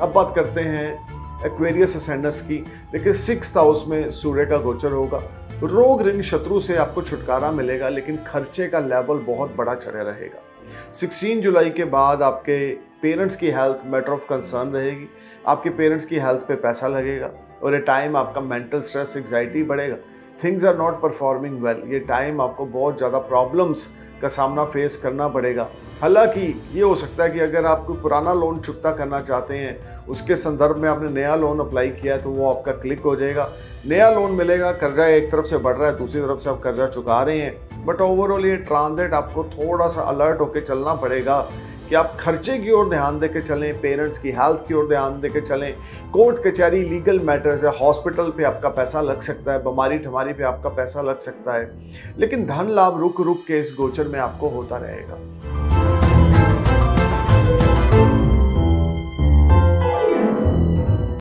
अब बात करते हैं एक्वेरियस असेंडस की। देखिए सिक्स हाउस में सूर्य का गोचर होगा। रोग ऋण शत्रु से आपको छुटकारा मिलेगा, लेकिन खर्चे का लेवल बहुत बड़ा चढ़े रहेगा। 16 जुलाई के बाद आपके पेरेंट्स की हेल्थ मैटर ऑफ़ कंसर्न रहेगी। आपके पेरेंट्स की हेल्थ पे पैसा लगेगा और ए टाइम आपका मेंटल स्ट्रेस एग्जाइटी बढ़ेगा। Things are not performing well ये टाइम आपको बहुत ज़्यादा प्रॉब्लम्स का सामना फेस करना पड़ेगा। हालाँकि ये हो सकता है कि अगर आप कोई पुराना लोन चुकता करना चाहते हैं, उसके संदर्भ में आपने नया लोन अप्लाई किया है तो वो आपका क्लिक हो जाएगा। नया लोन मिलेगा, कर्जा एक तरफ़ से बढ़ रहा है, दूसरी तरफ़ से आप कर्जा चुका रहे हैं। बट ओवरऑल ये ट्रांजेक्ट आपको थोड़ा सा अलर्ट होकर चलना पड़ेगा। कि आप खर्चे की ओर ध्यान दे के चलें पेरेंट्स की हेल्थ की ओर ध्यान दे के चलें। कोर्ट कचहरी लीगल मैटर्स है। हॉस्पिटल पे आपका पैसा लग सकता है बीमारी ठमारी पे आपका पैसा लग सकता है। लेकिन धन लाभ रुक रुक के इस गोचर में आपको होता रहेगा।